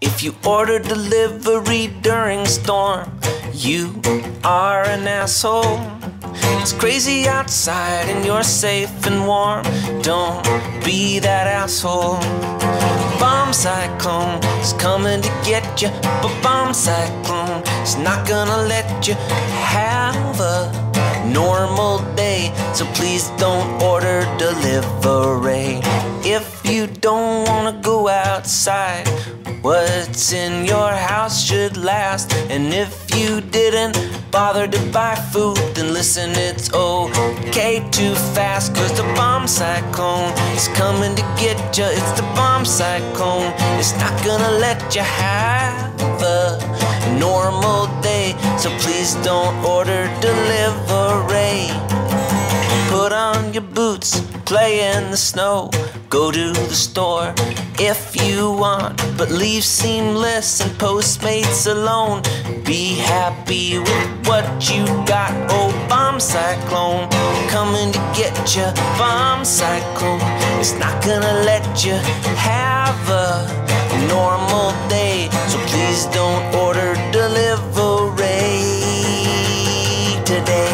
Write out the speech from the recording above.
If you order delivery during storm, you are an asshole. It's crazy outside and you're safe and warm. Don't be that asshole. Bomb cyclone is coming to get you, but bomb cyclone is not gonna let you have a normal day. So please don't order delivery. If you don't wanna go outside, what's in your house should last. And if you didn't bother to buy food, then listen, it's okay to fast. Cause the bomb cyclone is coming to get you. It's the bomb cyclone. It's not gonna let you have a normal day. So please don't order delivery. Put on your boots, play in the snow. Go to the store if you want, but leave Seamless and Postmates alone. Be happy with what you got. Oh, bomb cyclone, coming to get you. Bomb cyclone, it's not gonna let you have a normal day. So please don't order delivery today.